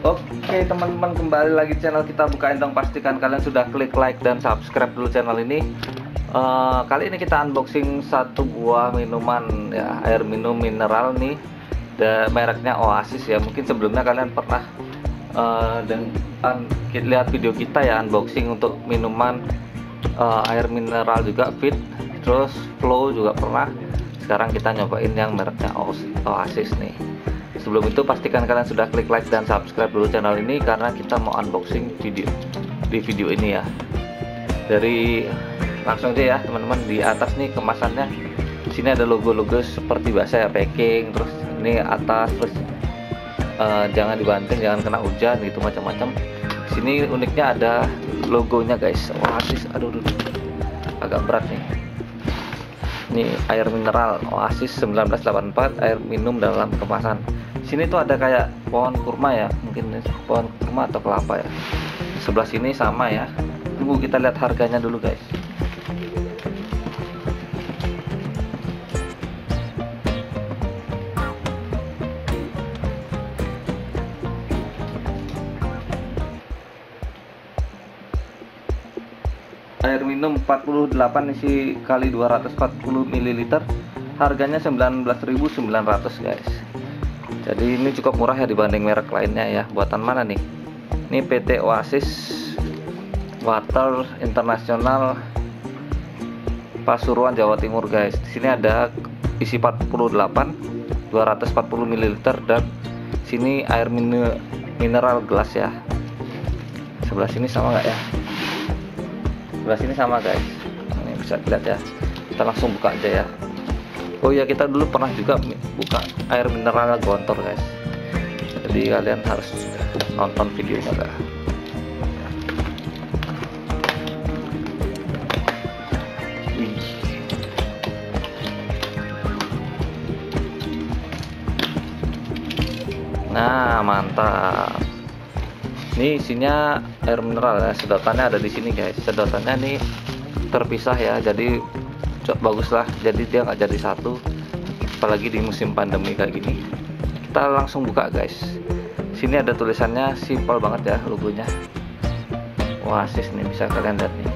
Oke teman-teman kembali lagi channel kita. Bukain dong pastikan kalian sudah klik like dan subscribe dulu channel ini. Uh, kali ini kita unboxing satu buah minuman ya air minum mineral nih. Dan mereknya Oasis ya. Mungkin sebelumnya kalian pernah uh, dan un, lihat video kita ya unboxing untuk minuman uh, air mineral juga fit. Terus flow juga pernah. Sekarang kita nyobain yang mereknya Oasis nih sebelum itu pastikan kalian sudah klik like dan subscribe dulu channel ini karena kita mau unboxing video di video ini ya. Dari langsung aja ya teman-teman. Di atas nih kemasannya. Sini ada logo-logo seperti biasa ya packing. Terus ini atas terus uh, jangan dibanting jangan kena hujan gitu macam-macam. Sini uniknya ada logonya guys. Oasis. Aduh, aduh, agak berat nih. Ini air mineral. Oasis 1984 air minum dalam kemasan sini tuh ada kayak pohon kurma ya mungkin pohon kurma atau kelapa ya. Sebelah sini sama ya. Tunggu kita lihat harganya dulu guys. Air minum 48 isi kali 240 ml harganya 19.900 guys jadi ini cukup murah ya dibanding merek lainnya ya. Buatan mana nih? Ini PT Oasis Water Internasional Pasuruan Jawa Timur guys. Di sini ada isi 48 240 ml dan sini air mineral gelas ya. Sebelah sini sama nggak ya? Sebelah sini sama guys. Ini bisa dilihat ya. Kita langsung buka aja ya oh ya kita dulu pernah juga buka air mineral gontor guys. Jadi kalian harus nonton videonya enggak nah mantap. Ini isinya air mineral ya. Sedotannya ada di sini guys. Sedotannya ini terpisah ya. Jadi baguslah. Jadi dia nggak jadi satu. Apalagi di musim pandemi kayak gini. Kita langsung buka guys. Sini ada tulisannya simpel banget ya logonya. Oasis nih bisa kalian lihat nih.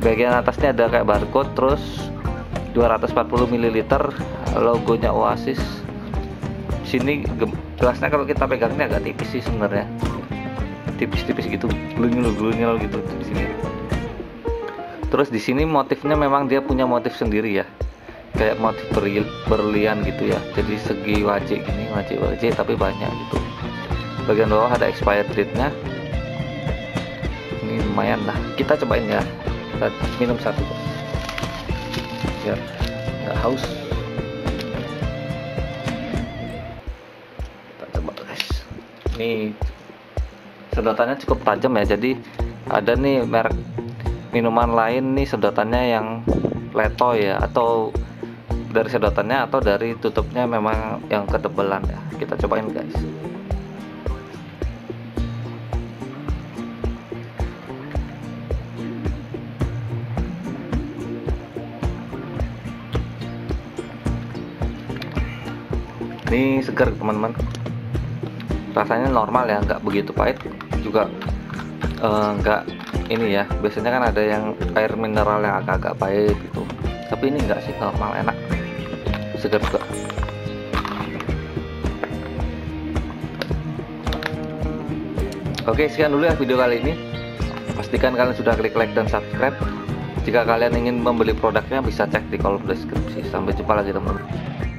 Bagian atasnya ada kayak barcode terus 240 ml logonya Oasis. Sini gelasnya kalau kita pegangnya agak tipis sih sebenarnya. Tipis-tipis gitu glunyul-glunyul gitu di sini terus di sini motifnya memang dia punya motif sendiri ya. Kayak motif berlian gitu ya. Jadi segi wajik gini wajik wajik tapi banyak gitu. Bagian bawah ada expired date nya ini lumayan lah. Kita cobain ya. Kita minum satu. Ya nggak haus. Kita coba guys. Ini sedotannya cukup tajam ya. Jadi ada nih merek minuman lain nih sedotannya yang leto ya atau dari sedotannya atau dari tutupnya memang yang ketebalan ya. Kita cobain guys. Ini segar teman-teman. Rasanya normal ya nggak begitu pahit juga uh, nggak ini ya biasanya kan ada yang air mineral yang agak-agak pahit gitu. Tapi ini enggak sih normal enak. Segar juga. Oke sekian dulu ya video kali ini. Pastikan kalian sudah klik like dan subscribe. Jika kalian ingin membeli produknya bisa cek di kolom deskripsi. Sampai jumpa lagi teman-teman